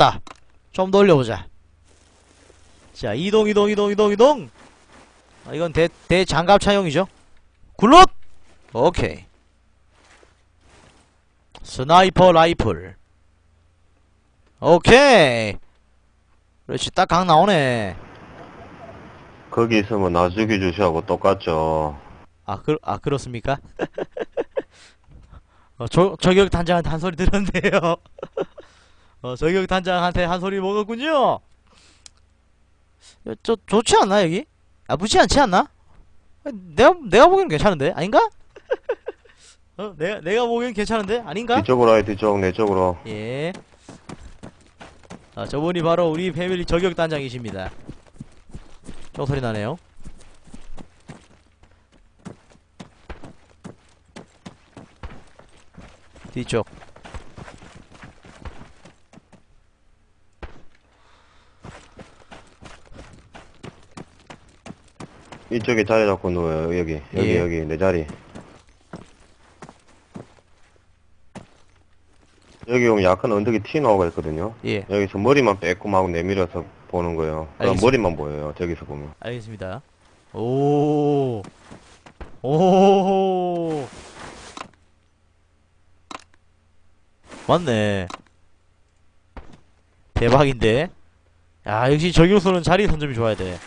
됐다. 좀 더 올려보자. 자, 이동, 이동, 이동, 이동, 이동. 아, 이건 대, 대장갑 차용이죠. 굴렀! 오케이. 스나이퍼 라이플. 오케이. 그렇지, 딱각 나오네. 거기 있으면 나 죽여주시하고 똑같죠. 아, 그, 아, 그렇습니까? 어, 저, 저격 단장한테 한 소리 들었는데요. 어, 저격 단장한테 한 소리 먹었군요. 야, 저, 좋지 않나, 여기? 나쁘지 않지 않나? 아, 내가, 내가 보기엔 괜찮은데? 아닌가? 어, 내가, 내가 보기엔 괜찮은데? 아닌가? 뒤쪽으로 와, 뒤쪽, 내 쪽으로. 예. 아, 저분이 바로 우리 패밀리 저격 단장이십니다. 저 소리 나네요. 뒤쪽. 이쪽에 자리 잡고 누워요, 여기. 여기, 예. 여기, 내 자리. 여기 오면 약간 언덕이 튀어나오고 있거든요. 예, 여기서 머리만 빼꼼하고 내밀어서 보는 거예요. 그럼 알겠습니다. 머리만 보여요, 저기서 보면. 알겠습니다. 오. 오. 맞네. 대박인데. 야, 역시 저격수는 자리 선점이 좋아야 돼.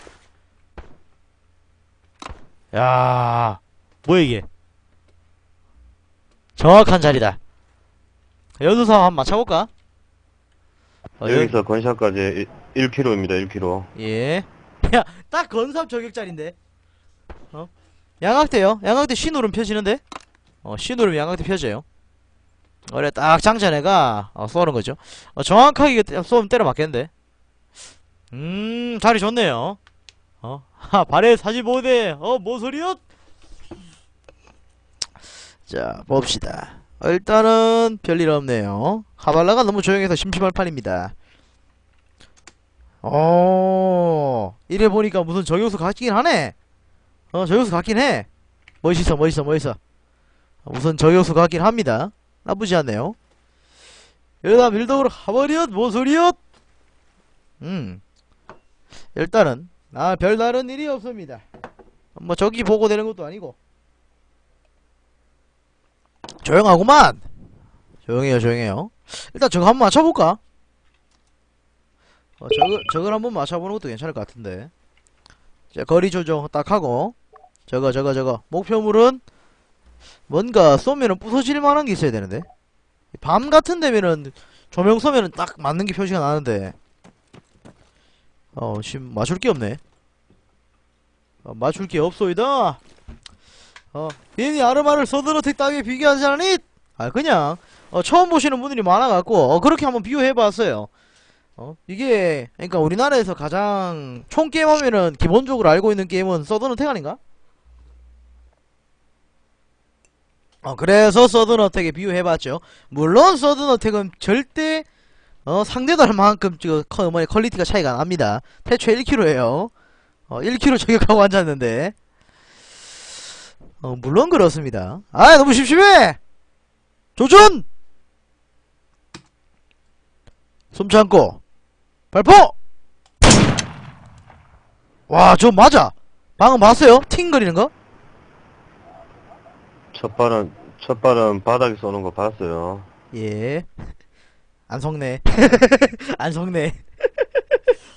야, 뭐야 이게? 정확한 자리다. 연수상 한번 맞춰볼까? 어, 여- 여기서 건샷까지 1km입니다, 1km. 예. 야, 딱 건삽 저격자리인데. 어? 양악대요. 양악대 C 누르면 펴지는데? 어, 누르면 양악대 펴져요. 그래, 딱 장전해가, 어, 쏘는 거죠. 어, 정확하게 쏘면 때려 맞겠는데? 음, 자리 좋네요. 어, 하, 발에 45대, 어, 뭐 소리요? 자, 봅시다. 어, 일단은 별일 없네요. 하발라가 너무 조용해서 심심할 판입니다. 어, 이래 보니까 무슨 저격수 같긴 하네. 어, 저격수 같긴 해. 멋있어, 멋있어, 멋있어. 어, 우선 저격수 같긴 합니다. 나쁘지 않네요. 이러다 밀덕으로 가버렸, 뭐 소리였? 음. 일단은, 아, 별다른 일이 없습니다. 뭐, 저기 보고 되는 것도 아니고. 조용하구만! 조용해요, 조용해요. 일단 저거 한번 맞춰볼까? 어, 저걸, 저걸 한번 맞춰보는 것도 괜찮을 것 같은데. 자, 거리 조정 딱 하고. 저거, 저거, 저거. 목표물은 뭔가 쏘면은 부서질 만한 게 있어야 되는데. 밤 같은 데면은 조명 쏘면은 딱 맞는 게 표시가 나는데. 어, 지금 맞출 게 없네. 어, 맞출 게 없소이다. 어, 괜히 아르마를 서든어택 따위에 비교하지 않으니? 아, 그냥, 어, 처음 보시는 분들이 많아갖고, 어, 그렇게 한번 비교해봤어요. 어, 이게, 그러니까 우리나라에서 가장 총 게임 하면은 기본적으로 알고 있는 게임은 서든어택 아닌가? 어, 그래서 서든어택에 비유해봤죠. 물론 서든어택은 절대, 어, 상대도 할 만큼, 저, 커, 뭐, 퀄리티가 차이가 납니다. 태초에 1kg에요. 어, 1kg 저격하고 앉았는데. 어, 물론 그렇습니다. 아, 너무 심심해! 조준! 숨 참고, 발포! 와, 저 맞아! 방금 봤어요? 팅거리는 거? 첫 발은, 첫 발은 바닥에 쏘는 거 봤어요. 예. 안 속네. 안 속네.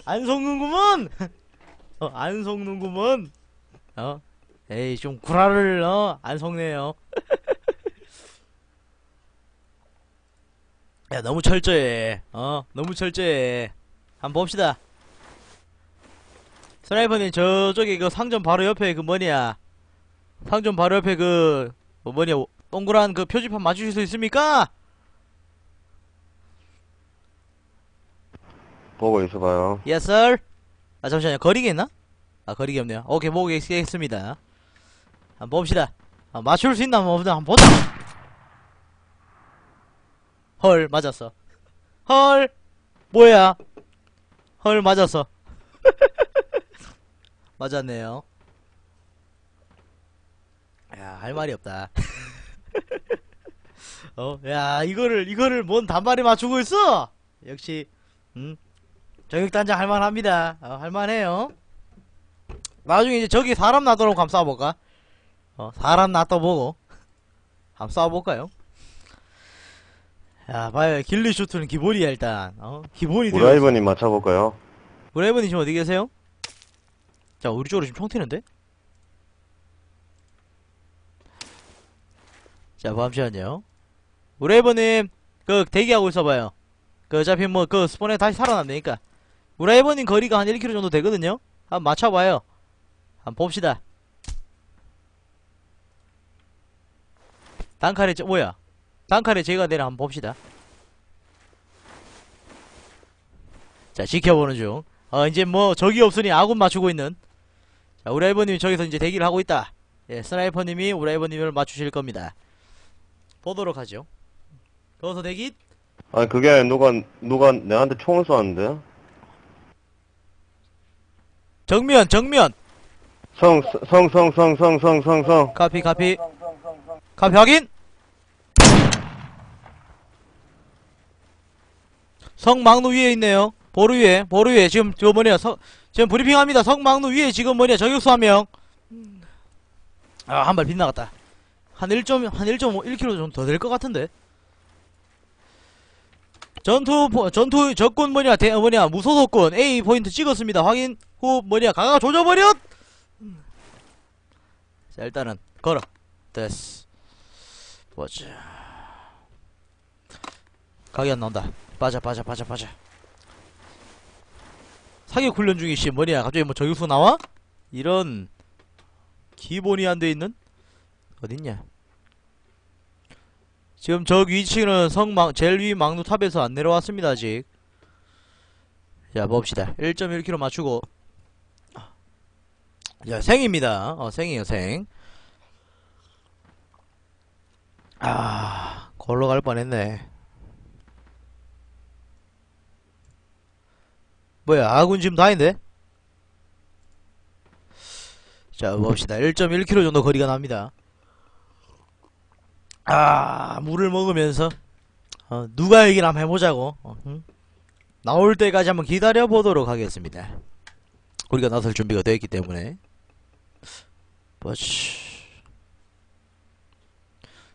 안 속는구먼! 어, 안 속는구먼! 어? 에이, 좀 구라를, 어, 안 속네요. 야, 너무 철저해. 어, 너무 철저해. 한번 봅시다. 스나이퍼님, 저쪽에 그 상점 바로 옆에 그 뭐냐. 상점 바로 옆에 그, 뭐 뭐냐, 동그란 그 표지판 맞추실 수 있습니까? 보고 있어봐요. Yes. 아, 잠시만요. 거리게 있나? 아, 거리게 없네요. 오케이, 보겠습니다. 한번 봅시다. 아, 맞출 수 있나 한번 보자. 한번 보자. 헐, 맞았어. 헐, 뭐야? 헐, 맞았어. 맞았네요. 야, 할 말이 없다. 어, 야, 이거를, 이거를 뭔 단발에 맞추고 있어? 역시, 음. 저격단장 할만합니다. 어, 할만해요. 나중에 이제 저기 사람 놔둬놓고 한번 싸워볼까? 어, 사람 놔둬보고. 한번 싸워볼까요? 야, 봐요. 길리 슈트는 기본이야, 일단. 어, 기본이 되어. 우라이버님 맞춰볼까요? 브레이브님 지금 어디 계세요? 자, 우리 쪽으로 지금 총 튀는데? 자, 잠시만요. 브레이브님, 그, 대기하고 있어봐요. 그, 어차피 뭐, 그, 스폰에 다시 살아난다니까. 브레이브님 거리가 한 1km 정도 되거든요? 한번 맞춰봐요. 한번 봅시다. 단칼에, 저, 뭐야? 단칼에 제가 내려 한번 봅시다. 자, 지켜보는 중. 어, 이제 뭐, 적이 없으니 아군 맞추고 있는. 자, 우라이버님이 저기서 이제 대기를 하고 있다. 예, 스나이퍼님이 우라이버님을 맞추실 겁니다. 보도록 하죠. 거기서 대기. 아니, 그게 누가, 누가 내한테 총을 쏘았는데? 정면, 정면! 성, 성, 성, 성, 성, 성, 성, 성. 카피, 카피. 카피 확인! 성막루 위에 있네요. 보루 위에, 보루 위에. 지금, 저 뭐냐, 성, 지금 브리핑 합니다. 성막루 위에 지금 뭐냐, 저격수 한 명. 아, 한 발 빗나갔다. 한 1점, 한 1.5, 1km 정도 더될 것 같은데. 전투, 포- 전투, 적군 뭐냐, 대, 뭐냐, 무소속군 A 포인트 찍었습니다. 확인 후, 뭐냐, 강화 조져버렸! 자, 일단은, 걸어. 됐어. 보자. 각이 안 나온다. 빠져, 빠져, 빠져, 빠져. 사격 훈련 중이시 뭐냐? 갑자기 뭐 저격수 나와? 이런 기본이 안 돼 있는 어딨냐? 지금 저 위치는 성망 제일 위 망루 탑에서 안 내려왔습니다 아직. 자 봅시다. 1.1km 맞추고. 자 생입니다. 어 생이에요 생. 아, 걸로 갈 뻔했네. 뭐야, 아군 지금 다인데? 자, 봅시다. 1.1km 정도 거리가 납니다. 아, 물을 먹으면서, 어, 누가 얘기를 한번 해보자고. 어, 응? 나올 때까지 한번 기다려 보도록 하겠습니다. 우리가 나설 준비가 되어 있기 때문에. 뭐지.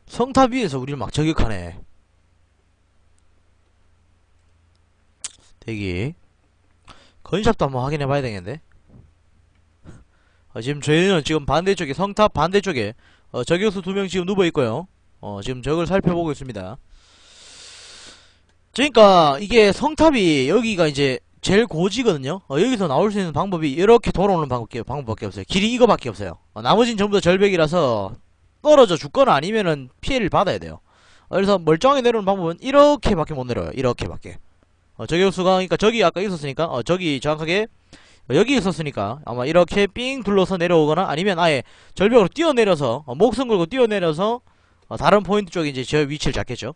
성탑 위에서 우리를 막 저격하네. 대기. 건샵도 한번 확인해 봐야 되겠는데? 어, 지금 저희는 지금 반대쪽에, 성탑 반대쪽에, 어, 저격수 두 명 지금 누워 있고요. 어, 지금 적을 살펴보고 있습니다. 그러니까, 이게 성탑이, 여기가 이제, 제일 고지거든요? 어, 여기서 나올 수 있는 방법이 이렇게 돌아오는 방법밖에, 방법밖에 없어요. 길이 이거밖에 없어요. 어, 나머진 전부 다 절벽이라서, 떨어져 죽거나 아니면은 피해를 받아야 돼요. 어, 그래서 멀쩡하게 내려오는 방법은 이렇게밖에 못 내려요. 이렇게밖에. 어, 저격수가 그러니까 저기 아까 있었으니까 어, 저기 정확하게 어, 여기 있었으니까 아마 이렇게 삥 둘러서 내려오거나 아니면 아예 절벽으로 뛰어내려서 어, 목숨 걸고 뛰어내려서 어, 다른 포인트 쪽에 이제 저 위치를 잡겠죠.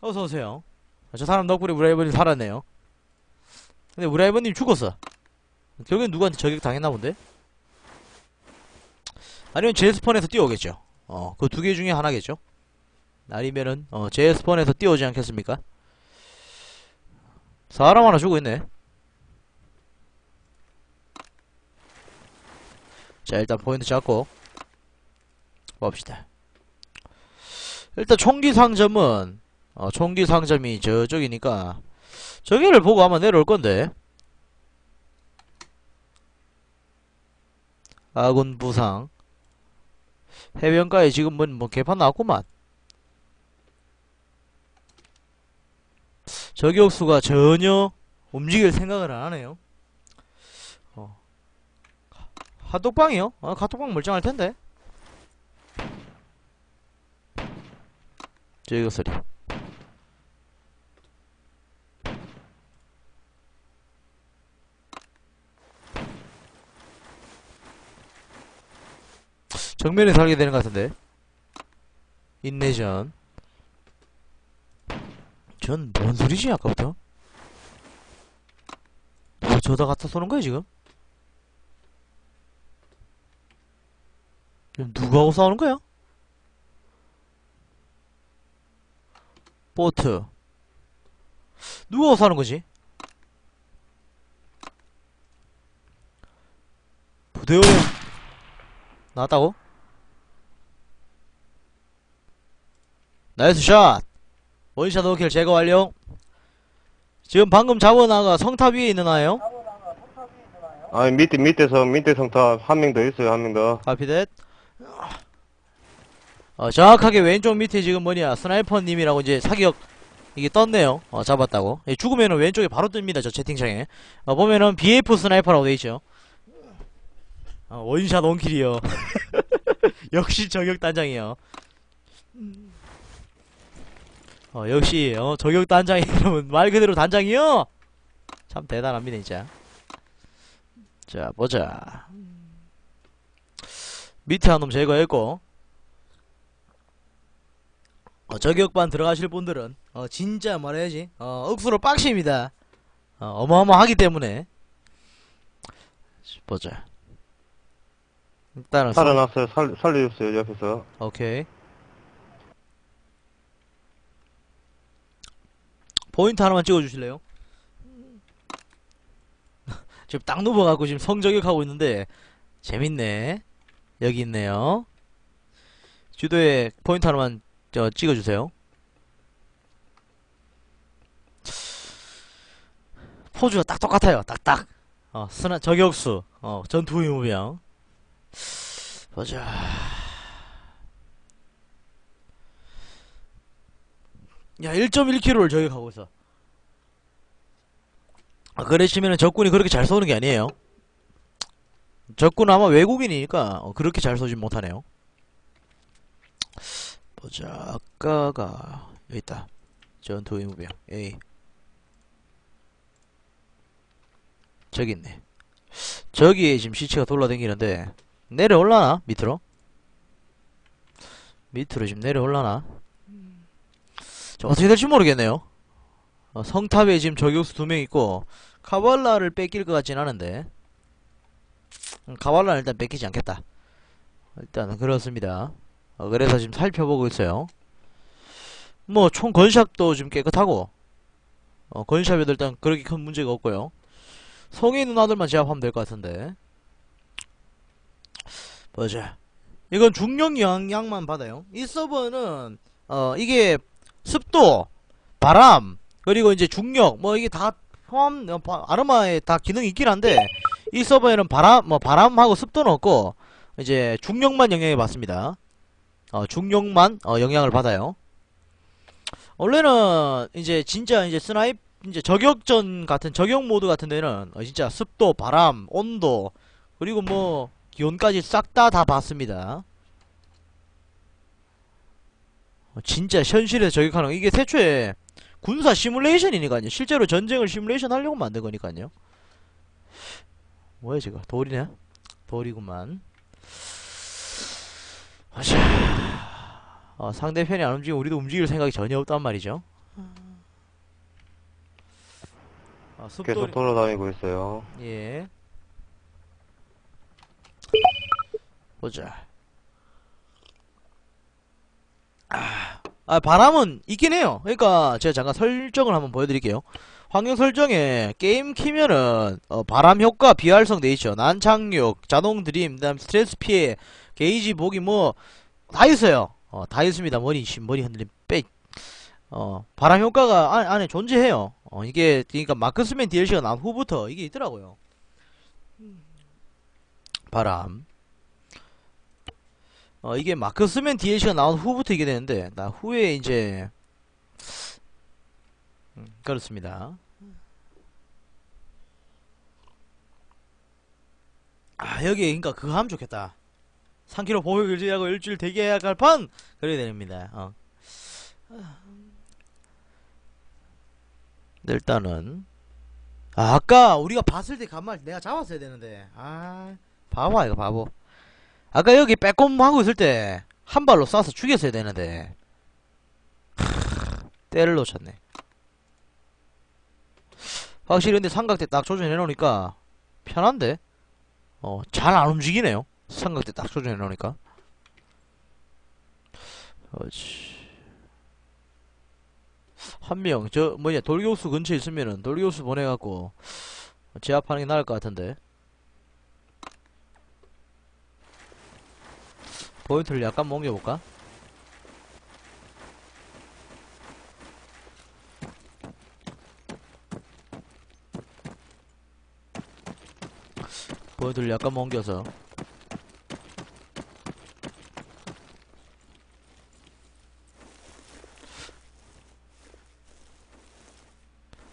어서 오세요. 어, 저 사람 덕분에 우라이버님 살았네요. 근데 우라이버님 죽었어. 결국엔 누구한테 저격 당했나 본데? 아니면 제 스폰에서 뛰어오겠죠. 어, 그 두 개 중에 하나겠죠. 아니면은 어, 제 스폰에서 뛰어오지 않겠습니까? 사람 하나 죽고 있네. 자, 일단 포인트 잡고 봅시다. 일단 총기 상점은 어, 총기 상점이 저쪽이니까 저기를 보고 아마 내려올 건데. 아군 부상. 해변가에 지금 뭐, 뭐 개판 나왔구만. 저격수가 전혀 움직일 생각을 안 하네요. 어. 핫도빵이요? 아, 핫도빵 멀쩡할 텐데. 소리. 정면에 살게 되는 것 같은데. 인내전. 전뭔 소리지 아까부터? 뭐 저다 갖다 쏘는 거야? 지금 누구하고 싸우는 거야? 포트 누워서 하는 거지? 부대원 나왔다고? Nice shot! One shot one kill 제거 완료 지금 방금 잡은 아가 성탑 위에 있는 아예요? 아 밑에 밑에서 밑에 성탑 한 명 더 있어요 한 명더 가피댓 아, 어, 정확하게 왼쪽 밑에 지금 뭐냐 sniper님이라고 이제 사격 이게 떴네요. 어 잡았다고. 예, 죽으면은 왼쪽에 바로 뜹니다 저 채팅창에. 어, 보면은 BF sniper라고 돼있죠. 어, one shot one kill이요. 역시 저격단장이요. 어 역시 어 저격단장이 그러면 말 그대로 단장이요? 참 대단합니다 진짜. 자 보자. 밑에 한 놈 제거했고 어, 저격반 들어가실 분들은 어, 진짜 말해야지. 어, 억수로 빡십니다. 어, 어마어마하기 때문에. 보자. 일단은 서- 살아났어요, 살, 살려줬어요, 옆에서. 오케이. 포인트 하나만 찍어주실래요? 지금 딱 누워갖고 지금 성저격하고 있는데 재밌네. 여기 있네요. 주도에 포인트 하나만 저 찍어주세요. 포즈가 딱 똑같아요. 딱딱. 어 스나 저격수. 어 전투 의무병. 보자. 야 1.1km를 저격하고 있어. 아, 그러시면은 적군이 그렇게 잘 쏘는 게 아니에요. 적군은 아마 외국인이니까 어, 그렇게 잘 쏘진 못하네요 보자. 아까가 여기 있다. 전투 의 무병 A. 저기 있네. 저기에 지금 시체가 돌아다니는데 내려올라나? 밑으로? 밑으로 지금 내려올라나? 자, 어떻게 될지 모르겠네요. 어, 성탑에 지금 저격수 두 명 있고 카발라를 뺏길 것 같진 않은데. 음, 카발라는 일단 뺏기지 않겠다. 일단은 그렇습니다 어, 그래서 지금 살펴보고 있어요. 뭐 총 건샵도 지금 깨끗하고 어, 건샵에도 일단 그렇게 큰 문제가 없고요. 있는 아들만 제압하면 될 것 같은데. 보자. 이건 중력 영향만 받아요. 이 서버는 어 이게 습도 바람 그리고 이제 중력 뭐 이게 다 포함 어, 바- 아르마에 다 기능이 있긴 한데 이 서버에는 바람 뭐 바람하고 습도는 없고 이제 중력만 영향을 받습니다 어 중력만 어 영향을 받아요 원래는 이제 진짜 이제 스나입 이제 저격전 같은 저격 모드 같은 데는 어, 진짜 습도 바람 온도 그리고 뭐 기온까지 싹 다다 봤습니다 어, 진짜 현실에서 저격하는 거. 이게 태초에 군사 시뮬레이션이니까요. 실제로 전쟁을 시뮬레이션 하려고 만든 거니까요. 뭐야 지금 돌이네? 돌이구만. 아자, 어, 상대편이 안 움직이면 우리도 움직일 생각이 전혀 없단 말이죠. 아, 계속 숲돌이 돌아다니고 있어요. 예. 보자. 아, 아, 바람은 있긴 해요. 그러니까 제가 잠깐 설정을 한번 보여드릴게요. 환경 설정에 게임 키면은 어, 바람 효과 비활성 돼 있죠. 난착륙, 자동 드림, 그다음 스트레스 피해, 게이지 보기 뭐다 있어요. 어, 다 있습니다. 머리 씨, 머리 흔들림 빼. 어, 바람 효과가 안, 안에 존재해요. 어, 이게 그러니까 마크스맨 DLC가 나온 후부터 이게 있더라고요. 바람. 어, 이게 마크스맨 DLC가 나온 후부터 이게 되는데, 나 후에 이제, 음, 그렇습니다. 아, 여기, 그니까 그거 하면 좋겠다. 3km 보호 유지하고 일주일 대기해야 할 판! 그래야 됩니다, 어. 일단은, 아, 아까 우리가 봤을 때 간말 내가 잡았어야 되는데, 아, 바보야, 이거 바보. 아까 여기 빼꼼 하고 있을 때 한 발로 쏴서 죽였어야 되는데 크, 때를 놓쳤네 확실히 근데 삼각대 딱 조준해 놓으니까 편한데 어 잘 안 움직이네요 삼각대 딱 조준해 놓으니까. 한명 저 뭐냐 돌교수 근처에 있으면은 돌교수 보내갖고 제압하는 게 나을 것 같은데. 포인트를 약간 옮겨볼까? 포인트를 약간 옮겨서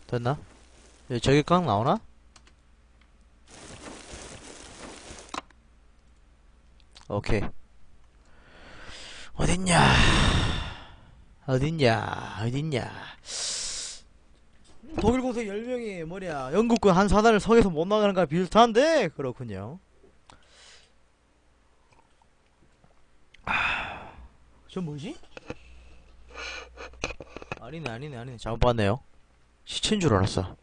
됐나? 예, 저기 깡 나오나? 오케이. 어딨냐? 어딨냐? 어딨냐? 독일 고생 10명이 뭐냐? 영국군 한 사단을 성에서 못 나가는 거랑 비슷한데? 그렇군요. 아, 저 뭐지? 아니네 아니네 아니네. 잘못 봤네요 시체인 줄 알았어.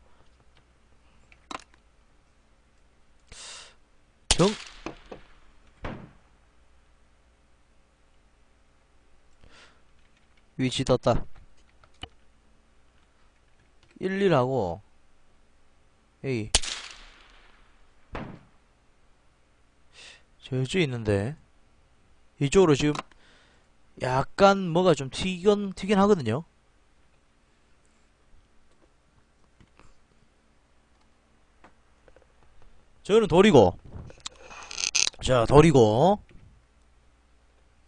정 위치 떴다. 11하고. A 저쪽 있는데. 이쪽으로 지금 약간 뭐가 좀 튀긴 튀긴 하거든요 저는 돌이고 자 돌이고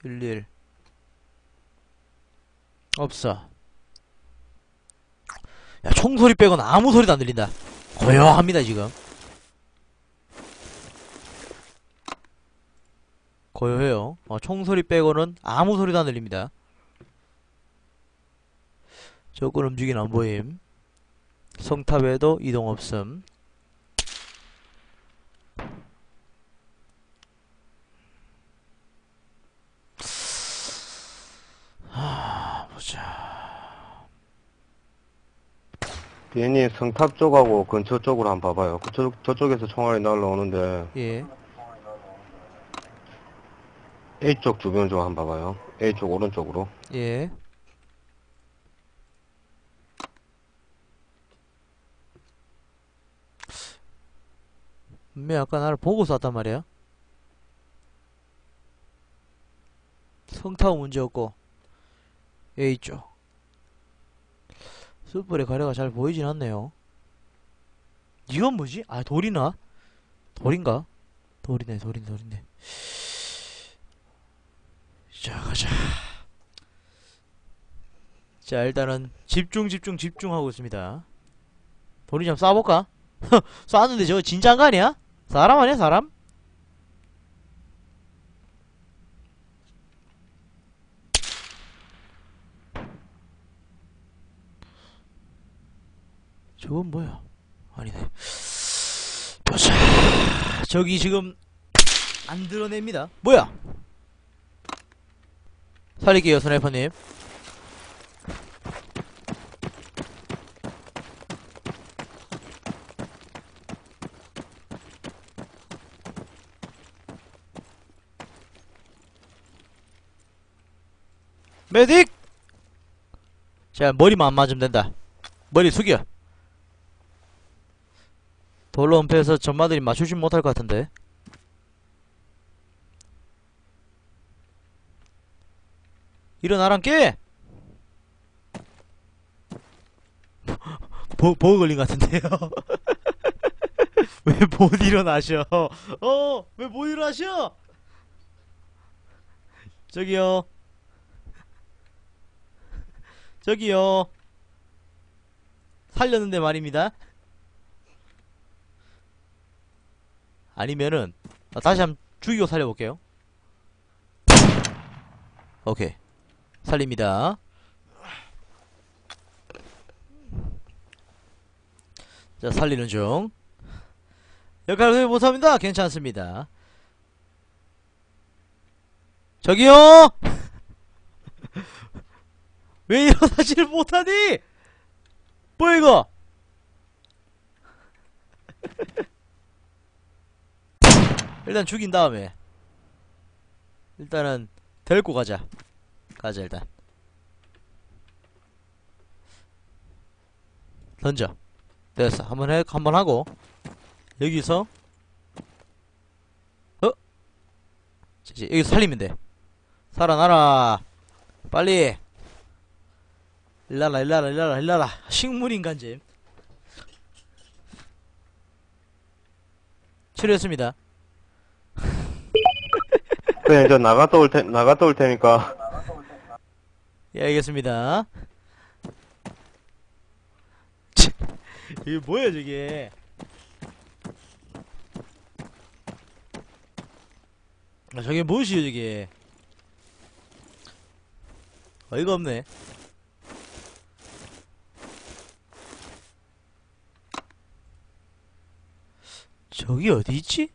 11 없어. 야, 총소리 빼고는 아무 소리도 안 들린다. 고요합니다, 지금. 고요해요. 어, 총소리 빼고는 아무 소리도 안 들립니다. 저건 움직이는 안 보임. 성탑에도 이동 없음. 하, 보자. 비엔님 성탑 쪽하고 근처 쪽으로 한번 봐봐요. 그쪽, 저쪽에서 총알이 날라오는데 예. A쪽 주변 좀 한번 봐봐요. A쪽 오른쪽으로. 예. 분명 아까 나를 보고 쐈단 말이야. 성타고 문제였고 A쪽 숯불의 가래가 잘 보이진 않네요. 이건 뭐지? 아 돌이나? 돌인가? 돌이네 돌이네 돌이네. 자 가자. 자 일단은 집중 집중 집중하고 있습니다 돌이 좀 쏴볼까? 쐈는데 저거 진짜인 거 아니야? 사람 아니야 사람? 저건 뭐야? 아니네 보자 저기 지금 안 드러냅니다 뭐야? 살릴게요 스나이퍼님 메딕! 자, 머리만 안 맞으면 된다. 머리 숙여. 돌로 은폐해서 전마들이 맞추진 못할 것 같은데. 일어나란 깨! 버, 버그 걸린 것 같은데요. 왜 못 일어나셔? 어, 왜 못 일어나셔? 저기요. 저기요. 살렸는데 말입니다. 아니면은 아, 다시 한번 죽이고 살려볼게요. 오케이. 살립니다. 자, 살리는 중. 역할을 왜 못합니다. 괜찮습니다. 저기요! 왜 일어나지를 못하니? 뭐야 이거? 일단 죽인 다음에 일단은 데리고 가자. 가자 일단. 던져. 됐어. 한번 해, 한번 하고 여기서 어? 이제 여기 서 살리면 돼. 살아나라. 빨리. 일라라, 일라라, 일라라, 일라라. 식물인간잼. 치료했습니다. 그냥 저 나갔다 올 테, 나갔다 올 테니까. 예, 알겠습니다. 치, 이게 뭐야, 저게. 아, 저게 무엇이요, 저게. 어이가 없네. 저기 어디 있지? 네,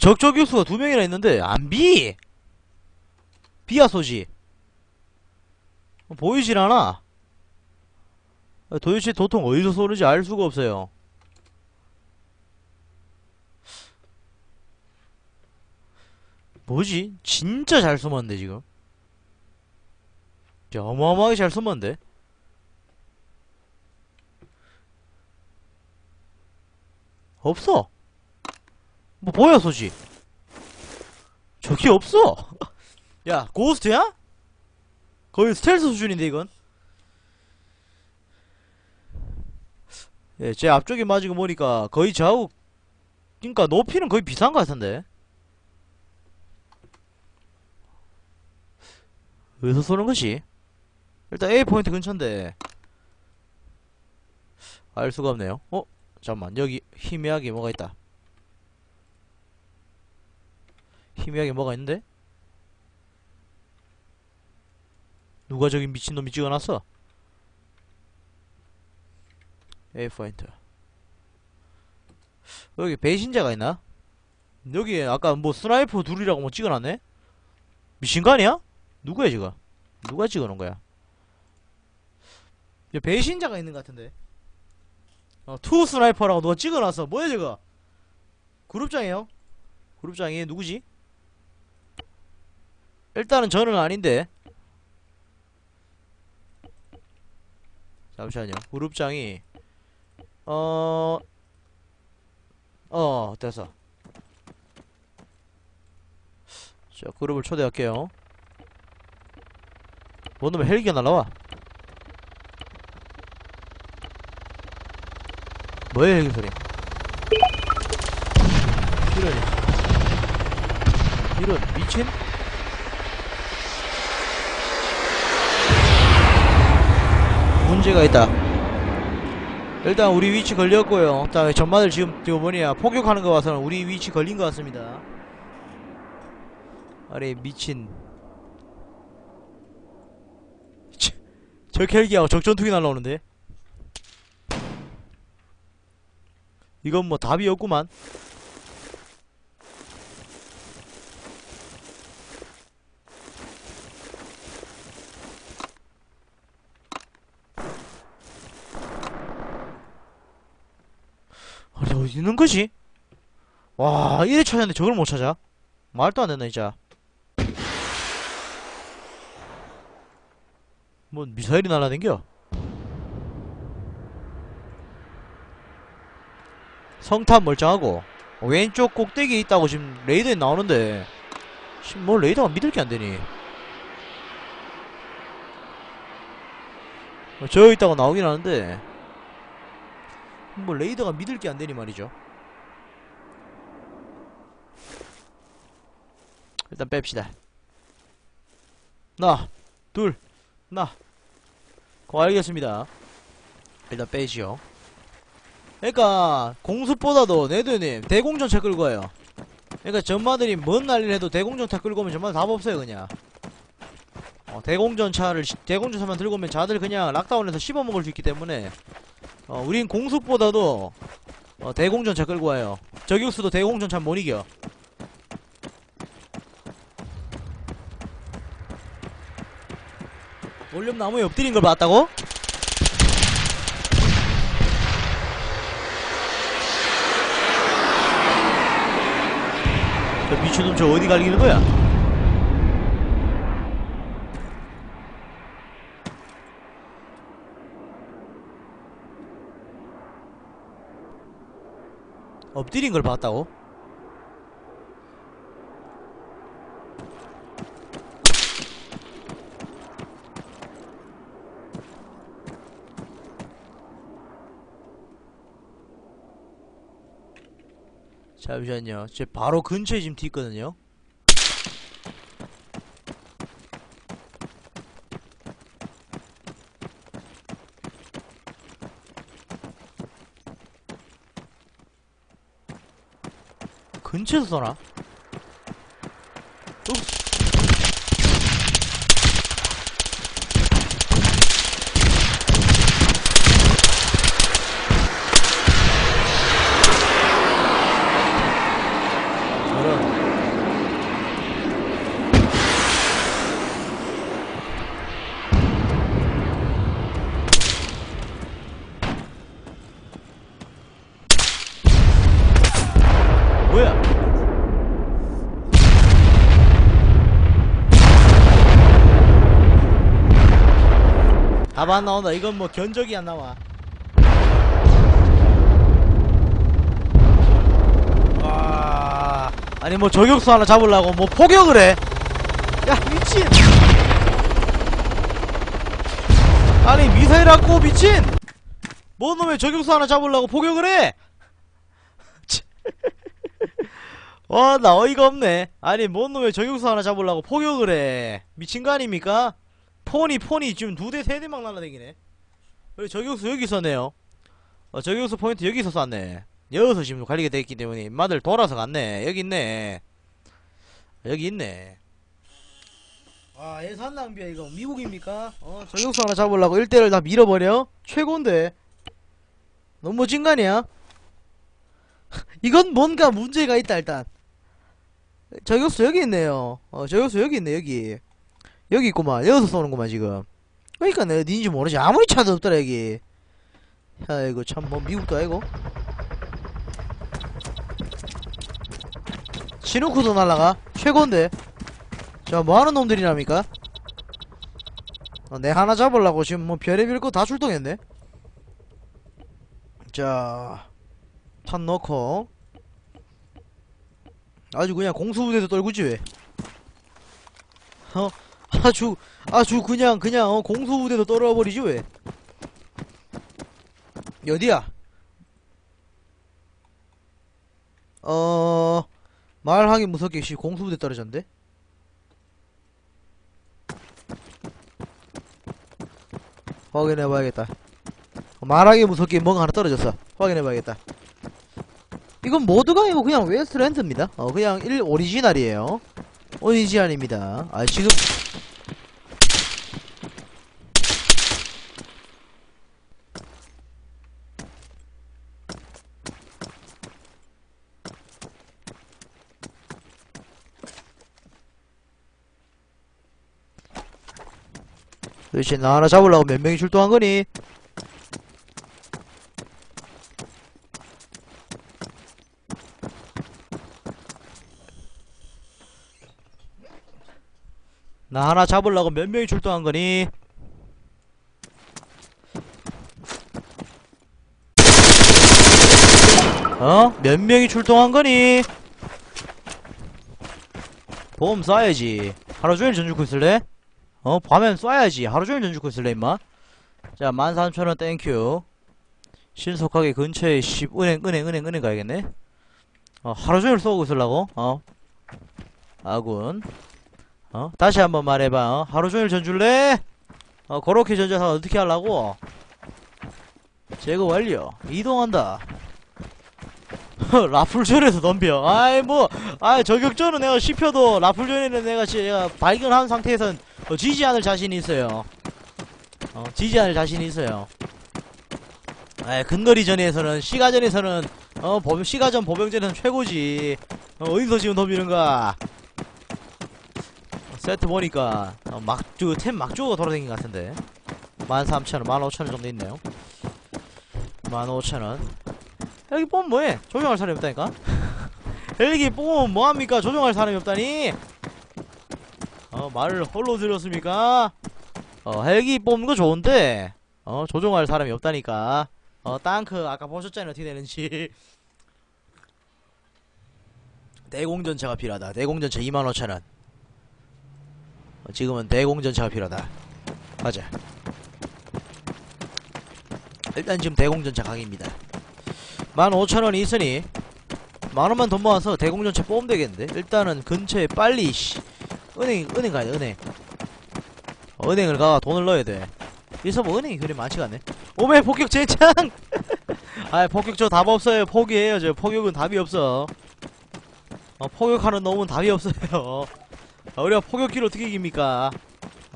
적적 교수가 두 명이나 있는데, 안 비! 비야 소지. 보이질 않아. 도대체 도통 어디서 쏘는지 알 수가 없어요. 뭐지? 진짜 잘 숨었는데 지금. 진짜 어마어마하게 잘 숨었는데. 없어. 뭐 보여 소지. 저기 없어. 야, 고스트야? 거의 스텔스 수준인데, 이건? 예, 제 앞쪽에 맞은 거 보니까 거의 좌우, 그니까 높이는 거의 비슷한 것 같은데? 어디서 쏘는 것이? 일단 A 포인트 근처인데, 알 수가 없네요. 어? 잠깐만, 여기 희미하게 뭐가 있다. 희미하게 뭐가 있는데? 누가 저기 미친놈이 찍어놨어? A 포인트 여기 배신자가 있나? 여기 아까 뭐 sniper 둘이라고 뭐 찍어놨네? 미친 거 아니야? 누구야 지금? 누가 찍어놓은 거야? 여기 배신자가 있는 것 같은데 어, two sniper라고 누가 찍어놨어 뭐야 저거 그룹장이에요 그룹장이 누구지? 일단은 저는 아닌데 잠시만요. 그룹장이 어... 어, 됐어. 자, 그룹을 초대할게요. 뭔 놈의 헬기가 날라와? 뭐야, 헬기 소리? 이런, 이런, 미친? 문제가 있다. 일단 우리 위치 걸렸고요. 다음에 전마들 지금 이거 뭐냐 폭격하는 거 봐서는 우리 위치 걸린 것 같습니다. 아래 미친. 치, 저 헬기하고 적전투기 날라오는데. 이건 뭐 답이 없구만. 어디 있는 거지? 와 이래 찾았는데 저걸 못 찾아? 말도 안 된다 진짜 뭐 미사일이 날라댕겨 성탑 멀쩡하고 왼쪽 꼭대기에 있다고 지금 레이더에 나오는데 지금 뭐 레이더가 믿을 게 안 되니 어, 저 있다고 나오긴 하는데 뭐 레이더가 믿을 게 안 되니 말이죠. 일단 뺍시다. 나, 둘, 나. 고 알겠습니다. 일단 빼지요. 그러니까 공습보다도 네드님 대공전차 끌고 와요. 그러니까 전마들이 뭔 난리를 해도 대공전차 끌고 오면 정말 답 없어요 그냥. 어, 대공전차를 시- 대공전차만 들고 오면 자들 그냥 락다운해서 씹어먹을 수 있기 때문에 어, 우린 공속보다도 어, 대공전차 끌고 와요. 저격수도 대공전차 못 이겨. 올륨 나무에 엎드린 걸 봤다고? 저 미친놈 저 어디 갈기는 거야? 엎드린 걸 봤다고? 잠시만요. 제 바로 근처에 지금 뒤 있거든요. 근처에서 쏘나? 어? 저런. 뭐야? 답 안 나온다. 이건 뭐 견적이 안 나와. 와. 아니 뭐 저격수 하나 잡으려고 뭐 포격을 해. 야 미친. 아니 미사일 갖고 미친. 뭔 놈의 저격수 하나 잡으려고 포격을 해. 와, 나 어이가 없네. 아니, 뭔 놈의 저격수 하나 잡으려고 포격을 해. 미친 거 아닙니까? 폰이, 폰이 지금 두 대, 세 대 막 날라다니네. 그리고 저격수 여기 있었네요. 어, 저격수 포인트 여기서 쐈네. 여기서 지금 관리가 됐기 때문에, 인마들 돌아서 갔네. 여기 있네. 여기 있네. 아, 예산 낭비야, 이거. 미국입니까? 어, 저격수 하나 잡으려고 1대를 다 밀어버려? 최고인데. 너무 멋진 거 아니야? 이건 뭔가 문제가 있다, 일단. 저격수 여기 있네요. 어, 저격수 여기 있네, 여기. 여기 있구만. 여기서 쏘는구만, 지금. 그러니까 내가 어딘지 모르지. 아무리 차도 없더라, 여기. 야, 이거 참, 뭐, 미국도 아니고. 시누쿠도 날라가? 최고인데. 자, 뭐 하는 놈들이랍니까? 어, 내 하나 잡으려고 지금 뭐 별의별 거 다 출동했네. 자, 탄 넣고. 아주 그냥 공수부대도 떨구지 왜? 어? 아주 아주 그냥 그냥 어, 공수부대도 떨어버리지 왜? 어디야? 어 말하기 무섭게 씨 공수부대 떨어졌는데? 확인해봐야겠다. 말하기 무섭게 뭔가 하나 떨어졌어. 확인해봐야겠다. 이건 모두가 아니고 그냥 웨스트랜드입니다. 어, 그냥 일 오리지널이에요. 오리지널입니다. 아, 지금. 도대체 나 하나 잡으려고 몇 명이 출동한 거니? 나 하나 잡으려고 몇 명이 출동한 거니? 어? 몇 명이 출동한 거니? 보면 쏴야지. 하루 종일 견주고 있을래? 어? 보면 쏴야지. 하루 종일 견주고 있을래, 임마? 자, 13,000원 thank you. 신속하게 근처에 10, 은행, 은행, 은행, 은행 가야겠네? 어, 하루 종일 쏘고 있으려고? 어? 아군. 어? 다시 한번 말해봐. 어? 하루 종일 전줄래? 어, 그렇게 전자사 어떻게 하려고? 제거 완료. 이동한다. 라풀전에서 덤벼. 아이, 뭐, 아이, 저격전은 내가 씹혀도 라풀전에는 내가, 지- 내가 발견한 상태에선 어, 지지 않을 자신이 있어요. 어, 지지 않을 자신이 있어요. 에 근거리전에서는, 시가전에서는, 어, 보, 시가전 보병전에서는 최고지. 어, 어디서 지금 덤비는가? 세트 보니까 어, 막주 템 막주가 돌아다닌 것 같은데 13,000원 15,000원 정도 있네요 15,000원 여기 뽑으면 뭐해? 조종할 사람이 없다니까? 헬기 뽑으면 뭐합니까? 조종할 사람이 없다니? 어 말을 홀로 들었습니까? 어 헬기 뽑는 거 좋은데? 어 조종할 사람이 없다니까? 어 땅크 아까 보셨잖아요. 어떻게 되는지. 대공전차가 필요하다. 대공전차 25,000원. 어, 지금은 대공전차가 필요하다. 가자. 일단 지금 대공전차 강입니다. 15,000원이 있으니 만원만 돈 모아서 대공전체 뽑으면 되겠는데? 일단은 근처에 빨리 씨. 은행 은행 가야 돼 은행. 어, 은행을 가 돈을 넣어야 돼. 여기서 뭐 은행이 그리 많지가 않네. 오메 폭격 제창! 아 폭격 저 답 없어요. 포기해요 저. 폭격은 답이 없어. 어 폭격하는 놈은 답이 없어요. 아, 우리가 폭격기를 어떻게 이깁니까?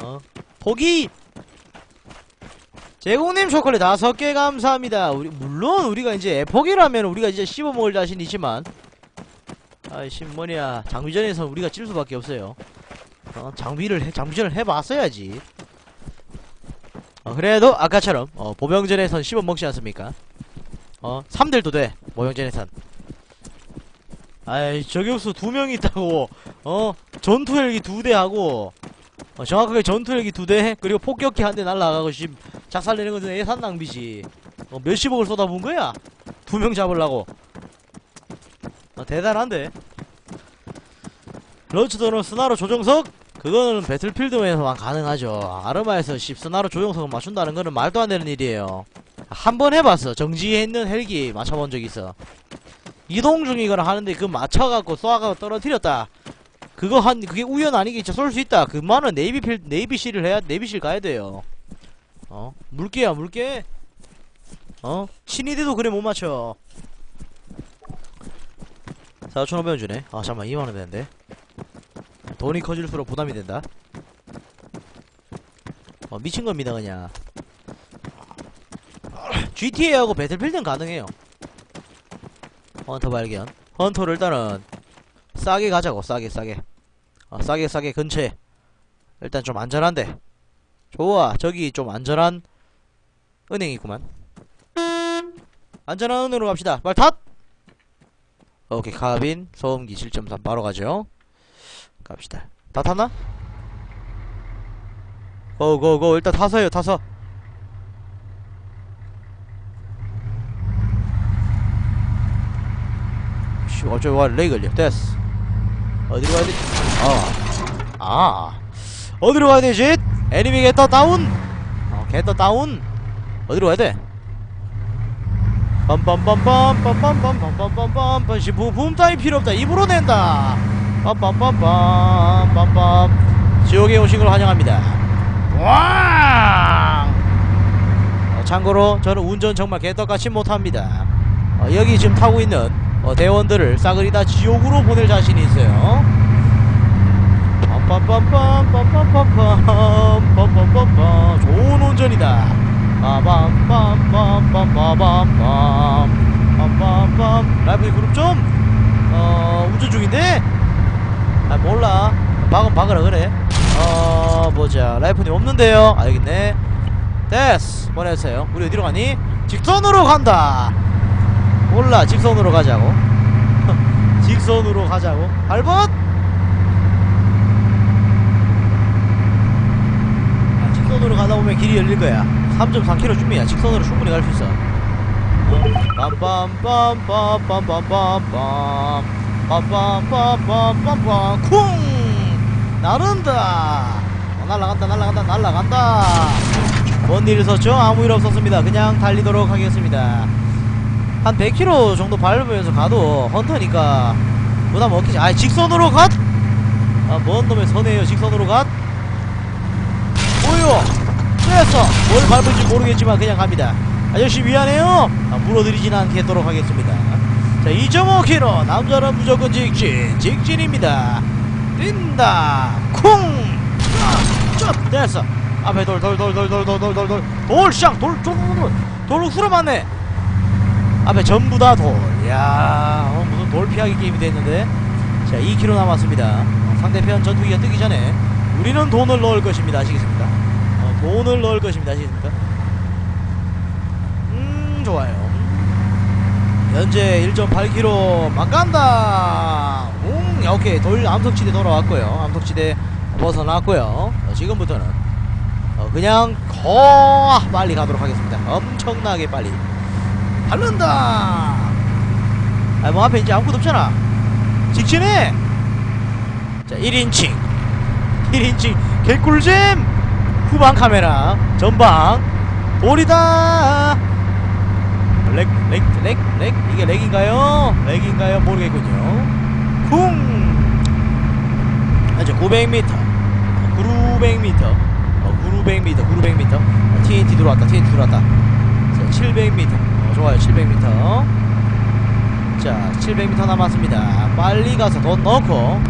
어? 포기 제공님 초콜릿 다섯 개 감사합니다. 우리 물론 우리가 이제 애폭이라면 우리가 이제 씹어 먹을 자신 있지만 아이씨 뭐냐 장비전에서 우리가 찔 수밖에 없어요. 어, 장비를 해, 장비전을 해봤어야지. 어, 그래도 아까처럼 어, 보병전에선 씹어 먹지 않습니까? 어 3대1도 돼 보병전에선. 아이 저격수 두명 있다고 어 전투 헬기 두 대 하고 어, 정확하게 전투 헬기 두대 그리고 폭격기 한 대 날라가고 씨 작살내는 것은 예산 낭비지. 어, 몇십억을 쏟아부은 거야? 두 명 잡으려고. 어, 대단한데? 런치도는 스나로 조정석? 그거는 배틀필드에서만 가능하죠. 아르마에서 십 스나로 조정석을 맞춘다는 거는 말도 안 되는 일이에요. 한 번 해봤어. 정지해 있는 헬기 맞춰본 적 있어. 이동 중이거나 하는데 그 맞춰갖고 쏘아가고 떨어뜨렸다. 그거 한, 그게 우연 진짜 쏠수 있다. 그만은 네이비필, 네이비실을 해야, 네이비실 가야 돼요. 어? 물개야 물개? 어? 신이 돼도 그래 못 맞춰. 4,500원 주네. 아 잠깐만. 2만원 되는데. 돈이 커질수록 부담이 된다. 어 미친 겁니다 그냥. GTA하고 배틀필드는 가능해요. 헌터 발견. 헌터를 일단은 싸게 가자고 싸게 싸게. 어, 싸게 싸게 근처에. 일단 좀 안전한데. 좋아 저기 좀 안전한 은행이 있구만. 안전한 은행으로 갑시다. 빨리 탓! 오케이 카빈 소음기 7.3 바로 가죠. 갑시다. 다 탔나? 고고고 일단 타서요 타서. 씨 어쩌고 와 레이 걸려. 됐어. 어디로 가야 되지? 어. 아 어디로 가야 되지? 애니미 게터 다운 어 게터 다운 어디로 가야 돼? 빰빰빰빰빰빰빰빰빰빰빰 시부품 따위 필요 없다. 입으로 낸다. 빰빰빰빰빰빰빰 지옥에 오신 걸 환영합니다. 와 어, 참고로 저는 운전 정말 개떡같이 못합니다. 어, 여기 지금 타고 있는 어, 대원들을 싸그리 다 지옥으로 보낼 자신이 있어요 빰빰빰빰빰빰빰빰빰빰빰빰 좋은 운전이다. 빠밤빰빰빰빰빰빰빰빰빰 라이브 그룹 좀 어, 운전 중인데? 아 몰라. 박은 박으라 그래. 어 보자. 라이프님 없는데요? 아 여깄네. 됐어. 보내주세요. 우리 어디로 가니? 직선으로 간다. 몰라. 직선으로 가자고. 직선으로 가자고. 발벗 아, 직선으로 가다 보면 길이 열릴 거야. 3.4km 준비야 직선으로 충분히 갈 수 있어. 빰빰빰빰빰빰빰빰빰 빰빰빰빰빰빰 쿵! 나른다. 어, 날라간다 날라간다 날라간다. 뭔일 있었죠? 아무 일 없었습니다. 그냥 달리도록 하겠습니다. 한 100km 정도 밟으면서 가도 헌터니까 부담 없겠지. 아이 직선으로 갓! 아뭔 놈의 선이에요. 직선으로 갓! 뭐요? 됐어 뭘 밟을지 모르겠지만 그냥 갑니다. 아저씨 미안해요. 아, 물어드리진 않겠도록 하겠습니다. 자 2.5km 남자는 무조건 직진. 직진입니다. 뛴다. 쿵! 아, 쭉 됐어. 앞에 돌 돌 돌 돌 돌 돌 돌 돌 돌샹! 돌돌돌돌. 돌 후려맞네. 앞에 전부 다 돌. 야, 어, 무슨 돌 피하기 게임이 됐는데. 자, 2km 남았습니다. 어, 상대편 전투기가 뜨기 전에 우리는 돈을 넣을 것입니다. 아시겠습니까? 어, 돈을 넣을 것입니다. 아시겠습니까? 음, 좋아요. 현재 1.8km 막 간다. 웅, 야, 오케이. 돌 암석지대 돌아왔고요. 암석지대 벗어났고요. 어, 지금부터는 어, 그냥 거 빨리 가도록 하겠습니다. 엄청나게 빨리. 달른다 아 뭐 앞에 이제 아무것도 없잖아 직진해 자 1인칭 1인칭 개꿀잼 후방 카메라 전방 돌이다 lag, lag, lag, lag. 이게 lag인가요? lag인가요? 모르겠군요. 쿵! 이제 900m. 900m. 어, 900m, 900m. 어, TNT 들어왔다, TNT 들어왔다. 자, 700m. 어, 좋아요, 700m. 자, 700m 남았습니다. 빨리 가서 돈 넣고,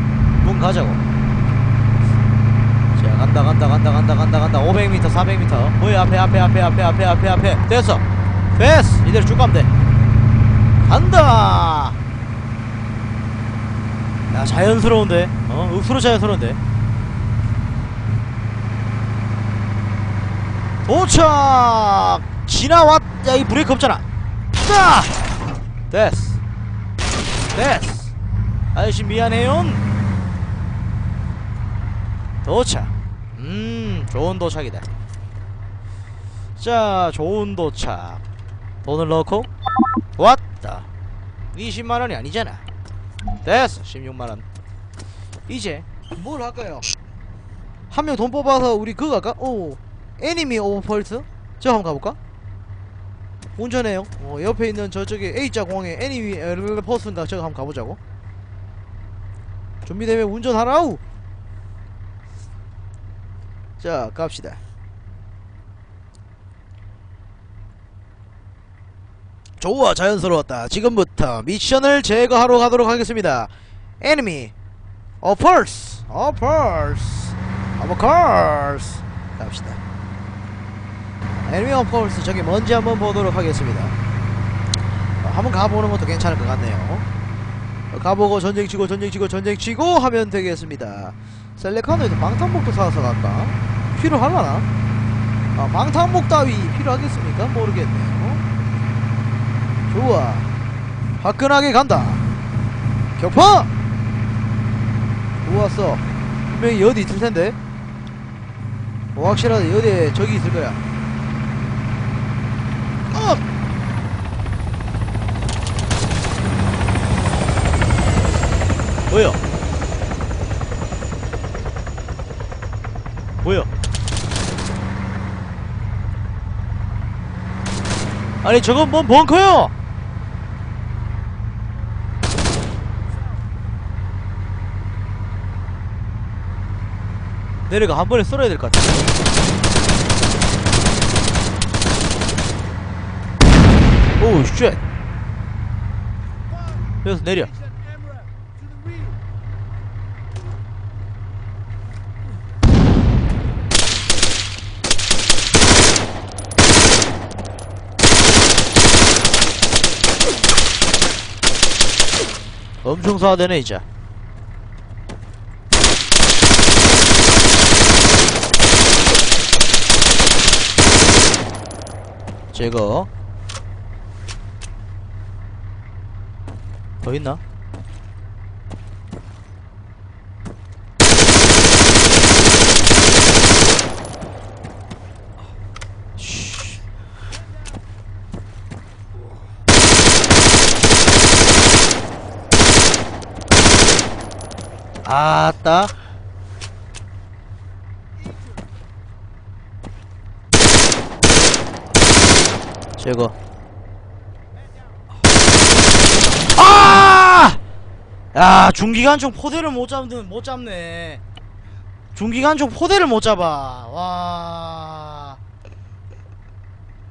문 가자고. 자, 간다, 간다, 간다, 간다, 간다, 간다. 500m, 400m. 뭐야, 앞에, 앞에, 앞에, 앞에, 앞에, 앞에, 앞에. 됐어. 됐어. 이대로 쭉 가면 돼. 간다! 야, 자연스러운데? 어, 읍수로 자연스러운데? 도착! 지나왔, 야, 이 브레이크 없잖아. 딱! 됐어. 됐어. 아저씨 미안해요. 도착. 음, 좋은 도착이다. 자, 좋은 도착. 돈을 넣고 왔다. 20만 원이 아니잖아. 됐어, 16만 원. 이제 뭘 할까요? 한 명 돈 뽑아서 우리 그거 할까? 오, 애니미 오버펄스? 저 한번 가볼까? 운전해요. 어, 옆에 있는 저쪽에 A자 공항에 애니미 에르퍼스인가 저거 한번 가보자고. 준비되면 운전하라우. 자, 갑시다. 좋아, 자연스러웠다. 지금부터 미션을 제거하러 가도록 하겠습니다. Enemy, of course, of course, of course. 갑시다. Enemy, of course. 저기 뭔지 한번 보도록 하겠습니다. 어, 한번 가보는 것도 괜찮을 것 같네요. 어, 가보고 전쟁 치고 전쟁 치고 전쟁 치고 하면 되겠습니다. 셀레카노에도 방탄복도 사서 갈까? 필요할라나? 아, 방탄복 따위 필요하겠습니까? 모르겠네요. 좋아. 화끈하게 간다. 격파! 좋았어. 분명히 여디 있을 텐데. 뭐 확실하게 여디에 저기 있을 거야. 어! 뭐야? 아니 저건 뭔 벙커요? 내려가 한 번에 썰어야 될 것 같아. 오 쉣. 여기서 내려. 엄청 쏴대네 이제. 제거 더 있나? 아따 제거 아! 야 중기관총 포대를 못 잡는 못 잡네 중기관총 포대를 못 잡아 와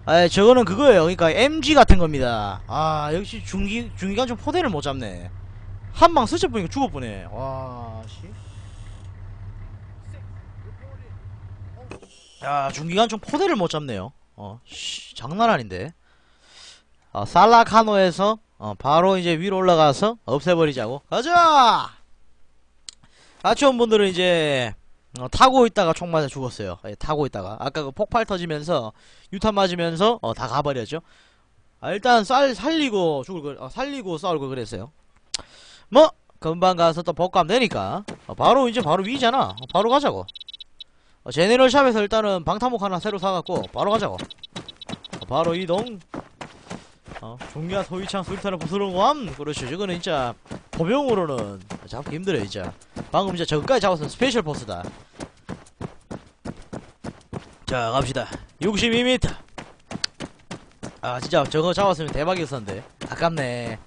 아, 저거는 그거예요. 그러니까 MG 같은 겁니다. 아, 역시 중기 중기관총 포대를 못 잡네. 한 방 스쳐 보니까 죽어 보네. 와, 씨. 야, 중기관 총 포대를 못 잡네요. 어, 씨, 장난 아닌데. 어, 살라카노에서 어, 바로 이제 위로 올라가서 없애버리자고. 가자! 같이 온 분들은 이제 어, 타고 있다가 총 맞아 죽었어요. 예, 타고 있다가 아까 그 폭발 터지면서 유탄 맞으면서 어, 다 가버렸죠. 아, 일단 쌀 살리고 죽을 거, 어, 살리고 싸울 걸 그랬어요. 뭐 금방 가서 또 복감 되니까 어, 바로 이제 바로 위잖아. 어, 바로 가자고. 어, general shop에서 일단은 방탄복 하나 새로 사갖고 바로 가자고. 어, 바로 이동. 어, 종야 소위창 수리탄을 부수는 거함. 그렇죠. 저거는 진짜 보병으로는 잡기 힘들어요, 진짜. 방금 이제 저거까지 잡았으면 special force다. 자, 갑시다. 62m. 아 진짜 저거 잡았으면 대박이었었는데 아깝네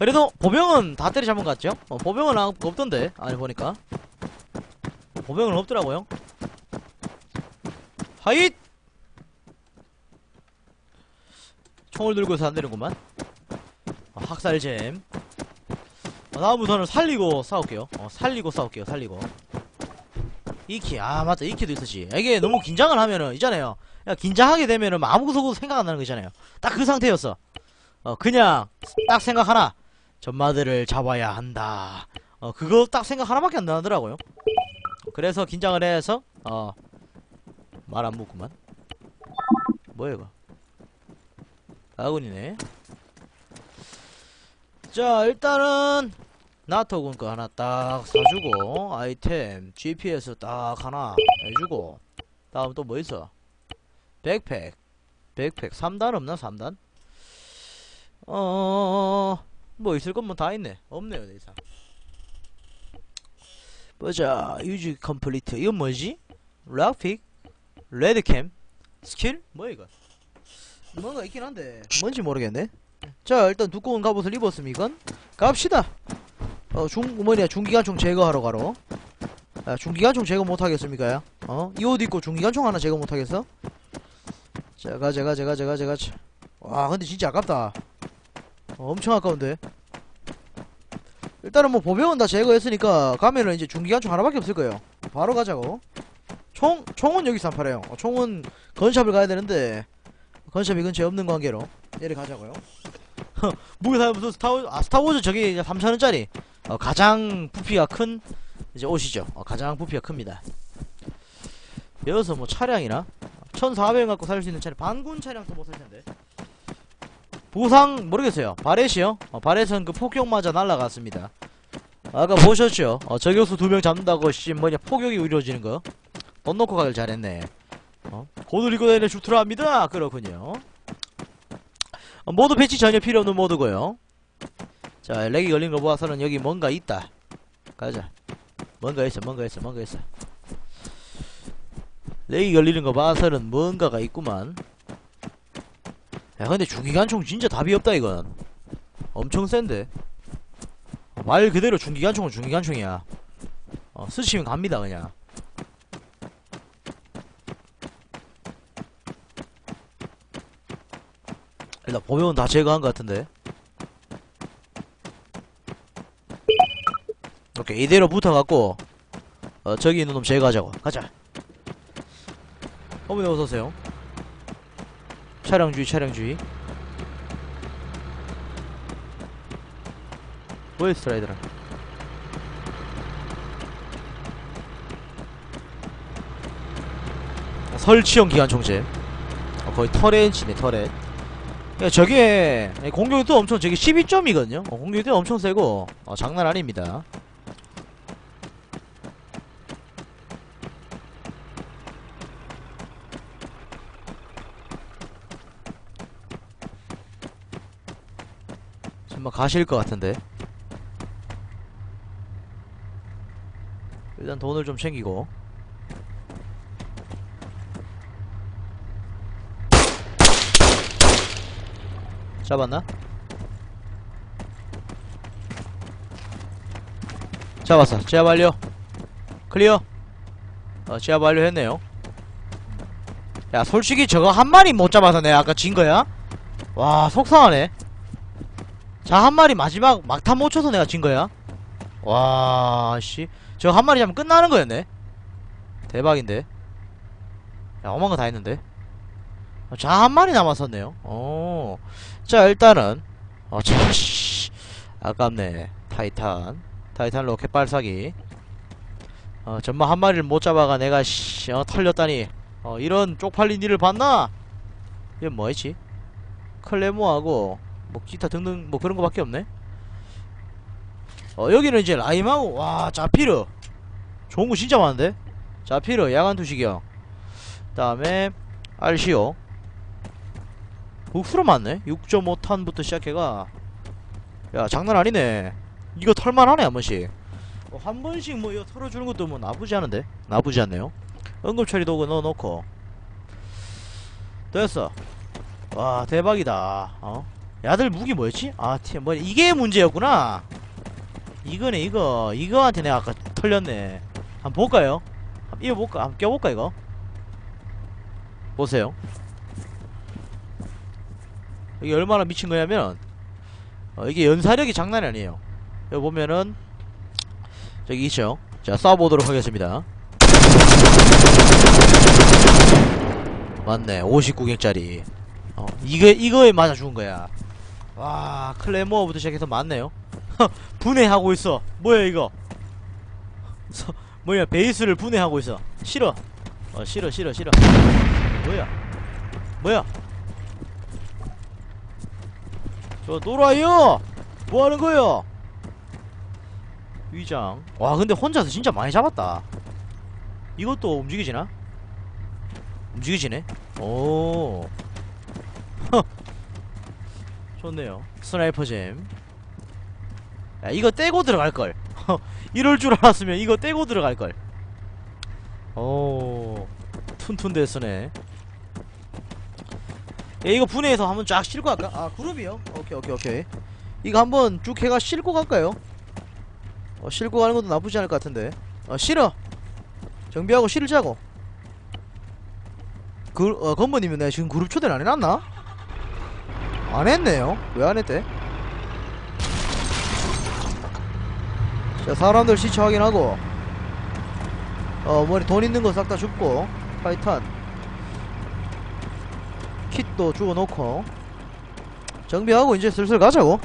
그래도 보병은 다 때려 잡은 것 같죠? 어, 보병은 아- 없던데 아니 보니까. 보병은 없더라고요. 하잇! 총을 들고서 안 되는구만. 어, 학살잼. 어, 다음부터는 살리고 싸울게요. 어, 살리고 싸울게요 살리고. 이키 아 맞다. 이키도 있었지. 이게 너무 긴장을 하면은 있잖아요. 야, 긴장하게 되면은 뭐 아무것도 생각 안 나는 거잖아요. 딱 그 상태였어. 어 그냥 딱 생각 하나 전마들을 잡아야 한다. 어 그거 딱 생각 하나밖에 안 나더라고요. 그래서 긴장을 해서 어 말안 묻구만. 뭐야 이거? 아군이네. 자 일단은 나토군 거 하나 딱 사주고 아이템 GPS 딱 하나 해주고 다음 또 뭐 있어? 백팩. 백팩. 3단 없나 3단? 어 뭐 있을 건 뭐 다 있네. 없네요 더 이상. 보자 유지 complete. 이건 뭐지? lockpick 레드캠 스킬? 뭐야 이거 뭔가 있긴 한데. 뭔지 모르겠네. 자 일단 두꺼운 갑옷을 입었음 이건. 갑시다. 어 중 뭐냐 중기관총 제거하러 가러. 아, 중기관총 제거 못하겠습니까 어이 옷 입고 중기관총 하나 제거 못하겠어? 자 가자 가자 가자 가자 가자. 와 근데 진짜 아깝다 어, 엄청 아까운데. 일단은 뭐 보병은 다 제거했으니까 가면은 이제 중기관총 하나밖에 없을 거예요. 바로 가자고. 총 총은 여기서 안 팔아요. 어, 총은 건샵을 가야 되는데 건샵이 근처에 없는 관계로 내려가자고요. 무기 사면 무슨 스타워 아 스타워즈 저기 이제 3천원짜리. 어, 가장 부피가 큰 이제 옷이죠. 어, 가장 부피가 큽니다. 여기서 뭐 차량이나? 1400원 갖고 살 수 있는 차량 반군 차량도 못 살 텐데 보상 모르겠어요. 바렛이요? 어, 바렛은 그 폭격 맞아 날라갔습니다. 아까 보셨죠? 어, 저격수 두 명 잡는다고 씨 뭐냐 폭격이 이루어지는 거돈 놓고 가길 잘했네. 어? 고들 입고 다니는 슈트라합니다. 그렇군요. 어, 모드 패치 전혀 필요 없는 모드고요. 자 렉이 걸린 거 보아서는 여기 뭔가 있다. 가자. 뭔가 있어 뭔가 있어 뭔가 있어. 렉이 걸리는 거 봐서는 뭔가가 있구만 야 근데 중기관총 진짜 답이 없다 이건. 엄청 센데. 어, 말 그대로 중기관총은 중기관총이야. 어 스치면 갑니다 그냥. 일단 보면 다 제거한 것 같은데. 오케이 이대로 붙어갖고 어 저기 있는 놈 제거하자고. 가자. 어머니 어서오세요 차량주의 차량주의. 뭐야 스트라이더라 설치형 기관총제 어, 거의 터렛이네 터렛. 야, 저게 공격도 엄청 저게 12점이거든요. 어, 공격도 엄청 세고 어, 장난 아닙니다 가실 것 같은데. 일단 돈을 좀 챙기고. 잡았나? 잡았어. 제압 완료. 클리어. 어 제압 완료 했네요. 야 솔직히 저거 한 마리 못 잡아서 내가 아까 진 거야? 와 속상하네 자 한 마리 마지막 막타 못 쳐서 내가 진 거야. 와씨. 저거 한 마리 잡으면 끝나는 거였네. 대박인데. 야 어마한 거 다 했는데. 자 한 마리 남았었네요. 어. 자 일단은. 어, 자, 씨, 아깝네. 타이탄. 타이탄 로켓 발사기. 어 정말 한 마리를 못 잡아가 내가 씨, 어, 털렸다니. 어 이런 쪽팔린 일을 봤나? 이건 뭐였지 클레모하고 뭐 기타 등등 뭐 그런 거밖에 없네. 어 여기는 이제 라임하고 와 자피르. 좋은 거 진짜 많은데? 자피르 야간 투시경 그다음에 알시오. 복수로 많네? 6.5탄부터 시작해가. 야 장난 아니네. 이거 털만하네 한 번씩. 어, 한 번씩 뭐 이거 털어주는 것도 뭐 나쁘지 않은데? 나쁘지 않네요. 응급처리 도구 넣어놓고. 됐어. 와 대박이다. 어 야들 무기 뭐였지? 아 티, 뭐 이게 문제였구나. 이거네 이거. 이거한테 내가 아까 털렸네. 한번 볼까요? 한번 입어볼까? 한번 껴볼까 이거? 보세요. 이게 얼마나 미친 거냐면 어, 이게 연사력이 장난이 아니에요. 여기 보면은 저기 있죠? 자 쏴보도록 하겠습니다. 맞네 59갱짜리. 어 이거 이거에 맞아 죽은 거야 와 클레모어부터 시작해서 맞네요. 분해하고 있어. 뭐야 이거? 서, 뭐야 베이스를 분해하고 있어. 싫어. 어 싫어 싫어 싫어. 뭐야? 뭐야? 저 또라이요? 뭐하는 거요? 위장. 와 근데 혼자서 진짜 많이 잡았다. 이것도 움직이지나? 움직이지네? 오. 허. 좋네요. sniper잼. 야 이거 떼고 들어갈걸. 이럴 줄 알았으면 이거 떼고 들어갈걸. 오 툰툰데스네. 야, 이거 분해해서 한번 쫙 싣고 갈까? 아 그룹이요? 오케이 오케이 오케이. 이거 한번 쭉 해가 싣고 갈까요? 어, 싣고 가는 것도 나쁘지 않을 것 같은데. 어 싫어. 정비하고 실자고. 그, 어, 건번님은 내가 지금 그룹 초대를 안 해놨나? 안 했네요 왜 안 했대? 자 사람들 시체 확인하고 어 머리 돈 있는 거 싹 다 줍고 Titan kit도 주워 놓고 정비하고 이제 슬슬 가자고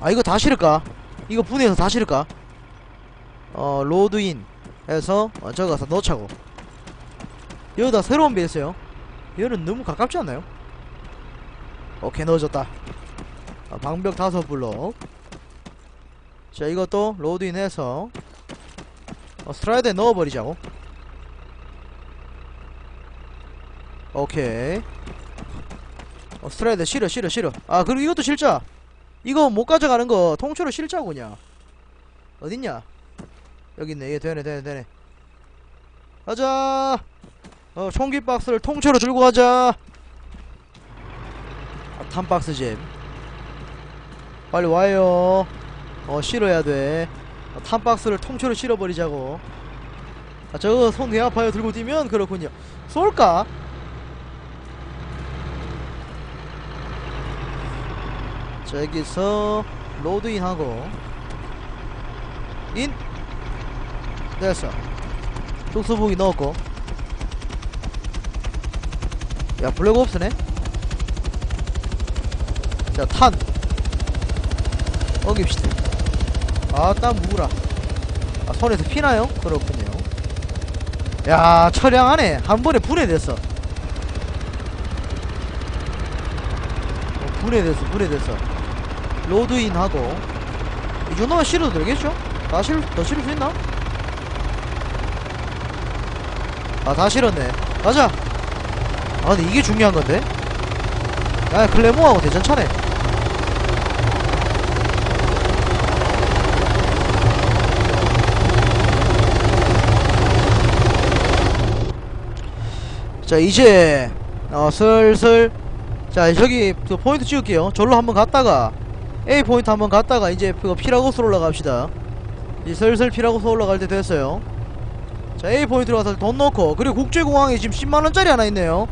아 이거 다 실을까? 이거 분해해서 다 실을까? 어 load in 해서 어, 저기 가서 넣자고 여기다 새로운 베이스요 얘는 너무 가깝지 않나요? 오케이 넣어줬다. 어, 방벽 다섯 블록. 자 이것도 load in 해서 어, Strider에 넣어버리자고. 오케이. 어, Strider 실어 실어 실어. 아 그리고 이것도 실자. 이거 못 가져가는 거 통째로 실자고 그냥. 어딨냐? 여기 있네. 얘 되네 되네 되네. 가자! 어 총기 박스를 통째로 들고 가자 아, 탄박스 잼. 빨리 와요. 어 실어야 돼. 어, 탄박스를 통째로 실어버리자고. 아 저거 손 개 아파요 들고 뛰면 그렇군요. 쏠까? 자 여기서 load in 하고. in! 됐어. 뚝수복이 넣었고. 야 블랙옵스네 자 탄. 어깁시다. 아 땀 무라. 아 손에서 피나요? 그렇군요. 야 처량하네. 한 번에 분해됐어 어, 분해됐어 분해됐어 로드인 하고. 이 정도만 실어도 되겠죠? 다 실, 더 실을 수 있나? 아 다 실었네. 가자. 아 근데 이게 중요한 건데 야 클레모하고 대전차네. 자 이제 어 슬슬 자 저기 그 포인트 찍을게요. 절로 한번 갔다가 A 포인트 한번 갔다가 이제 그 피라고스로 올라갑시다. 이제 슬슬 피르고스 올라갈 때 됐어요. 자 A 포인트로 가서 돈 넣고 그리고 국제공항에 지금 10만원짜리 하나 있네요.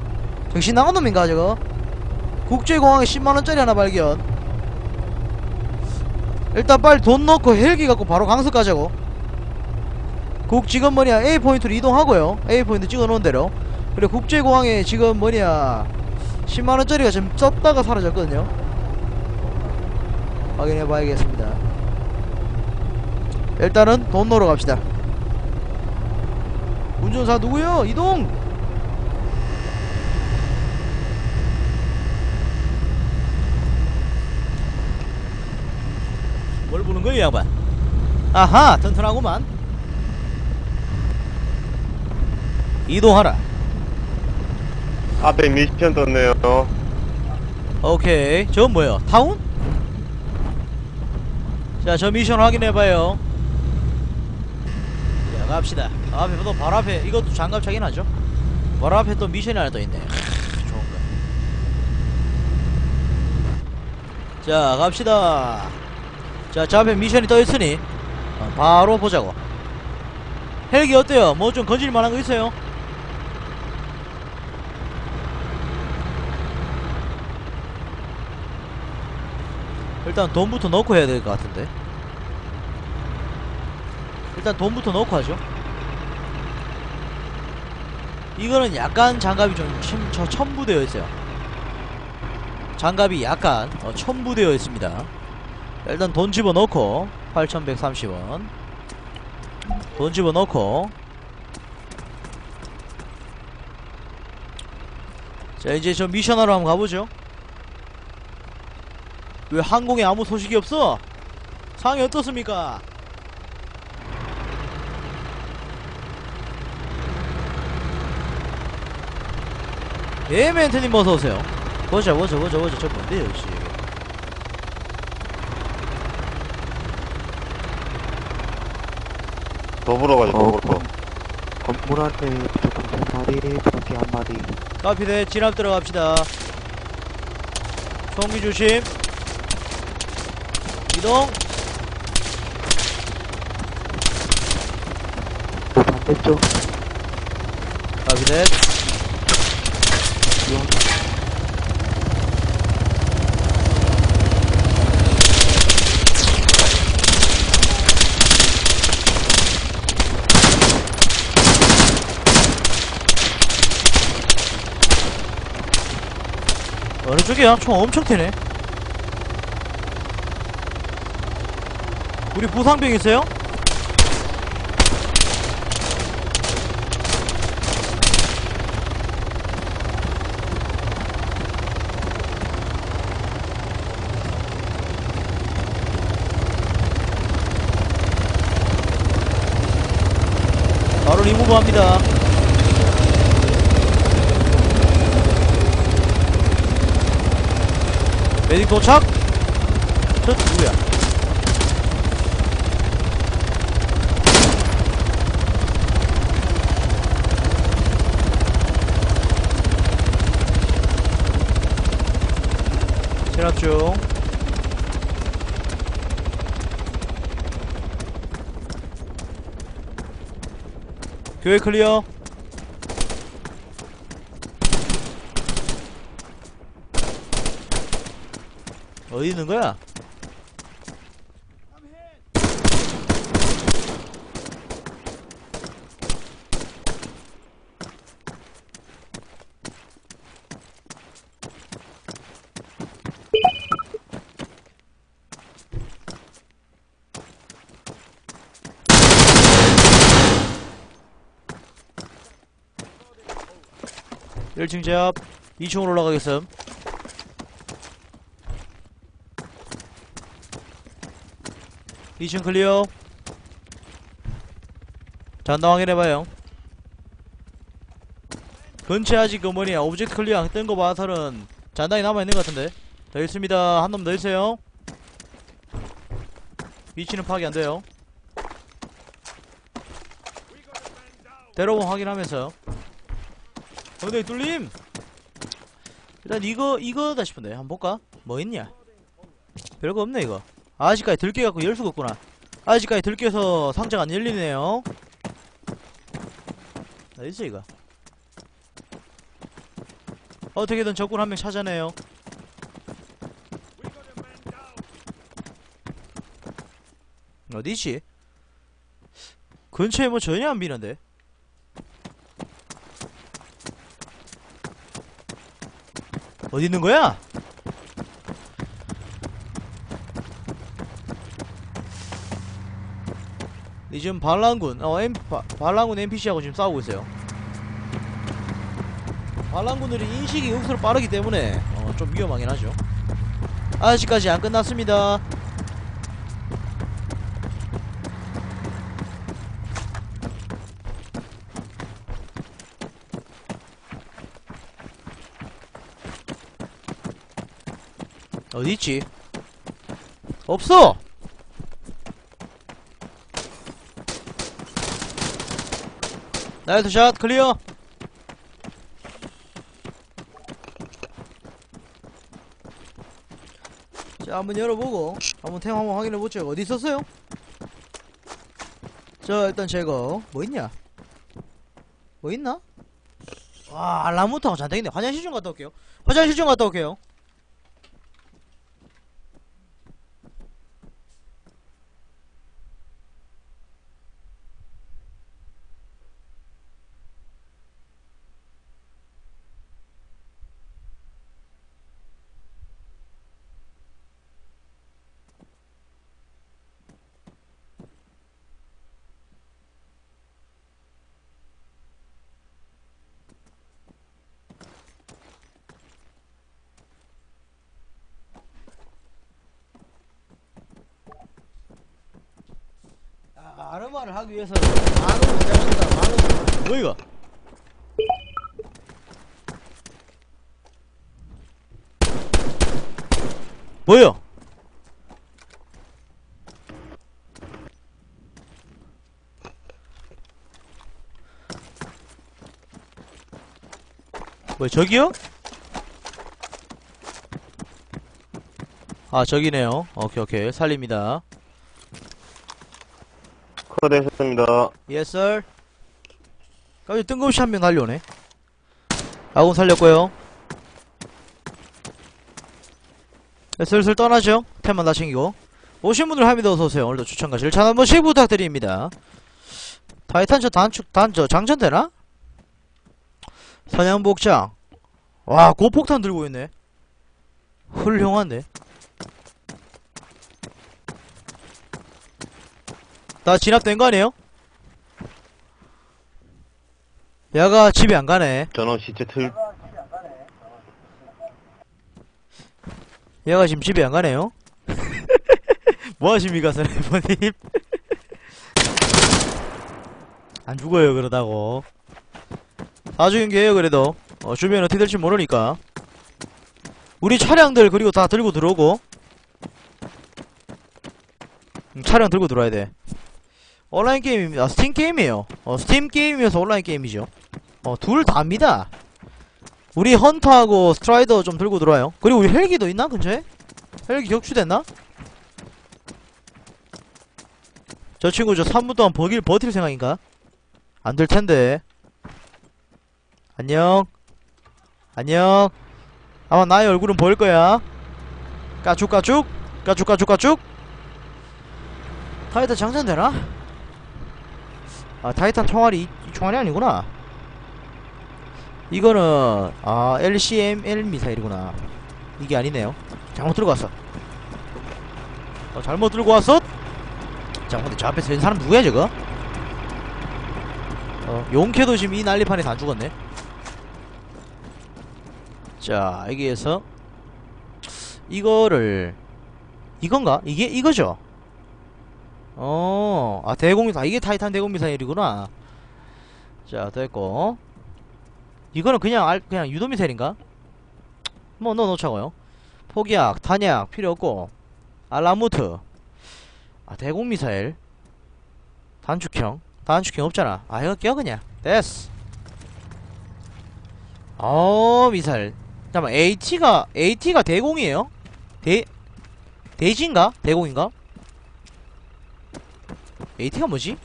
정신 나간 놈인가 저거 국제공항에 10만원짜리 하나 발견. 일단 빨리 돈 넣고 헬기 갖고 바로 강습 가자고. 국 지금 뭐냐 A 포인트로 이동하고요. A 포인트 찍어놓은 대로. 그리고 국제공항에 지금 뭐냐 10만원짜리가 지금 쪘다가 사라졌거든요. 확인해 봐야겠습니다. 일단은 돈 넣으러 갑시다. 운전사 누구요? 이동! 뭘 보는 이 양반? 아하, 튼튼하구만. 이동하라. 앞에 미션 떴네요. 오케이. 저 뭐야? 타운? 자, 저 미션 확인해봐요. 자, 갑시다. 앞에 또 바로 앞에 이것도 장갑 차긴 하죠. 바로 앞에 또 미션이 하나 더 있네. 크, 좋은 거. 자 갑시다 자 저 앞에 미션이 떠있으니 어, 바로 보자고. 헬기 어때요? 뭐 좀 건질 만한 거 있어요? 일단 돈부터 넣고 해야 될 것 같은데. 일단 돈부터 넣고 하죠. 이거는 약간 장갑이 좀 침, 저 첨부되어 있어요. 장갑이 약간 어, 첨부되어 있습니다 일단 돈 집어넣고 8130원. 돈 집어넣고. 자 이제 저 미션하러 한번 가보죠. 왜 항공에 아무 소식이 없어? 상황이 어떻습니까? 예 멘트님 어서오세요. 보자 보자 보자 보자. 저 뭔데요 역시 이게 더불어 가지고 어, 더불어. 건물 안에 조금 세 마리, 저기 한 마리. 카피대 진압 들어갑시다 총기 조심 이동 또 반대쪽. 카피대 쪽이야? 총 엄청 튀네 우리 부상병 있어요? 바로 리무브 합니다 메딕 도착? 저 누구야? 진압 중 교회 클리어 어디 있는 거야? 일층 제압 2층으로 올라가겠음 이층 clear. 잔당 확인해봐요. 근처에 아직 그 뭐냐 object clear 안 뜬거 봐서는 잔당이 남아있는 것 같은데. 더 있습니다. 한 놈 더 있어요. 위치는 파악이 안돼요. 대로봉 확인하면서. 엉덩이 뚫림! 일단 이거 이거다 싶은데. 한번 볼까? 뭐 있냐? 별거 없네 이거 아직까지 들깨갖고 열 수가 없구나. 아직까지 들깨서 상자가 안 열리네요. 어딨어 이거. 어떻게든 적군 한 명 찾아내요. 어디지? 근처에 뭐 전혀 안 비는데? 어디 있는 거야? 이 지금 반란군 어 M, 바, 반란군 NPC하고 지금 싸우고 있어요 반란군들이 인식이 여기서 빠르기 때문에 어, 좀 위험하긴 하죠 아직까지 안 끝났습니다 어디 있지? 없어! 나이트 샷 클리어! 자 한번 열어보고 한번 템 한번 확인해보죠 어디 있었어요? 자 일단 제거 뭐 있냐? 뭐 있나? 와 알라무트하고 잔뜩 있네 화장실 좀 갔다 올게요 화장실 좀 갔다 올게요 아, 아르마를 하기 위해서는 만원 내야 한다 만원 뭐 이거 뭐요? 뭐 저기요? 아 저기네요. 오케이 오케이. 살립니다 컷했습니다. yes sir. 갑자기 뜬금없이 한명 달려오네. 아군 살렸고요. 네, 슬슬 떠나죠? 템만 다 챙기고. 오신 분들 합니다 어서오세요. 오늘도 추천과 실천 한 번씩 부탁드립니다. 타이탄 저 단축 단저 장전되나? 사냥복장. 와 고폭탄 들고 있네. 훌륭한데 다 진압된 거 아니에요? 야가 집에 안 가네. 저놈 시체 틀, 야가 지금 집에 안 가네요. 뭐 하십니까, 선생님? 안 죽어요, 그러다고. 나중엔 게요, 그래도. 어, 주변 어떻게 될지 모르니까. 우리 차량들, 그리고 다 들고 들어오고. 음, 차량 들고 들어와야 돼. 온라인 게임입니다. 스팀 게임이에요. 어, 스팀 게임이어서 온라인 게임이죠. 어, 둘 다입니다. 우리 Hunter하고 Strider 좀 들고 들어와요. 그리고 우리 헬기도 있나, 근처에? 헬기 격추됐나? 저 친구 저 3분 동안 버길 버틸 생각인가? 안 될 텐데. 안녕. 안녕. 아마 나의 얼굴은 보일 거야. 까죽까죽. 까죽까죽까죽. 타이탄 장전되나? 아, 타이탄 총알이, 이, 이 총알이 아니구나. 이거는, 아, LCML 미사일이구나. 이게 아니네요. 잘못 들고 왔어. 어, 잘못 들고 왔어? 자, 근데 저 앞에 서 있는 사람 누구야, 저거? 어, 용케도 지금 이 난리판에 다 죽었네. 자, 여기에서, 이거를, 이건가? 이게, 이거죠? 어, 아, 대공미사, 이게 타이탄 대공미사일이구나. 자, 됐고. 이거는 그냥, 알, 그냥 유도미사일인가? 뭐, 넣어놓자고요. 폭약, 탄약, 필요 없고. 알라무트. 아, 대공미사일. 단축형. 단축형 없잖아. 아, 이거 껴, 그냥. 됐어. 어, 미사일. 잠깐만, AT가, AT가 대공이에요? 대, 대지인가? 대공인가? AT가 뭐지?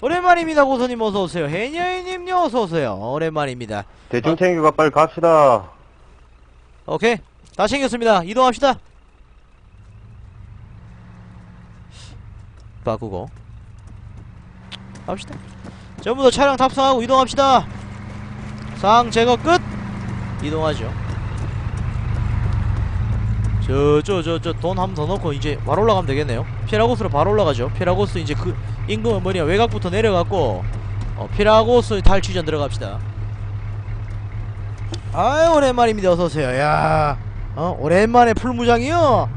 오랜만입니다, 고선님 어서오세요. 해녀이님요, 어서오세요. 오랜만입니다. 대충 챙겨가 빨리 갑시다. 오케이. 다 챙겼습니다. 이동합시다. 바꾸고. 갑시다. 전부 다 차량 탑승하고 이동합시다. 상 제거 끝! 이동하죠. 저, 저, 저, 저, 돈 한 번 더 넣고 이제 바로 올라가면 되겠네요. 피라고스로 바로 올라가죠. 피라고스 이제 그, 임금은 뭐냐, 외곽부터 내려갔고, 어, 피라고스 탈취전 들어갑시다. 아유, 오랜만입니다. 어서오세요. 야, 어, 오랜만에 풀무장이요?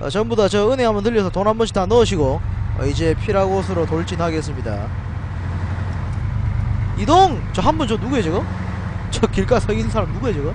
어, 전부 다 저 은행 한번 들려서 돈 한 번씩 다 넣으시고, 어, 이제 피라고스로 돌진하겠습니다. 이동! 저한분저 누구예요, 저거? 저 길가 서 있는 사람 누구예요, 저거?